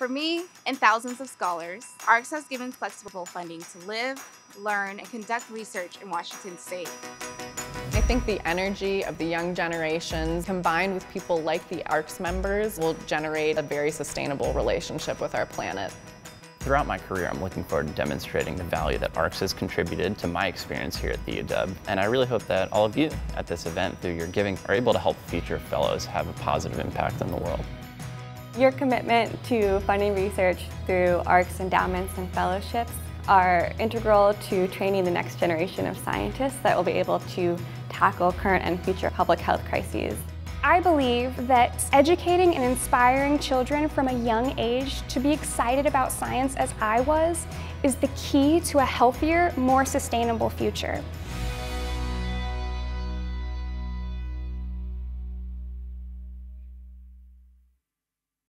For me and thousands of scholars, ARCS has given flexible funding to live, learn, and conduct research in Washington State. I think the energy of the young generations combined with people like the ARCS members will generate a very sustainable relationship with our planet. Throughout my career, I'm looking forward to demonstrating the value that ARCS has contributed to my experience here at the UW. And I really hope that all of you at this event, through your giving, are able to help future fellows have a positive impact on the world. Your commitment to funding research through ARCS endowments and fellowships are integral to training the next generation of scientists that will be able to tackle current and future public health crises. I believe that educating and inspiring children from a young age to be excited about science as I was is the key to a healthier, more sustainable future.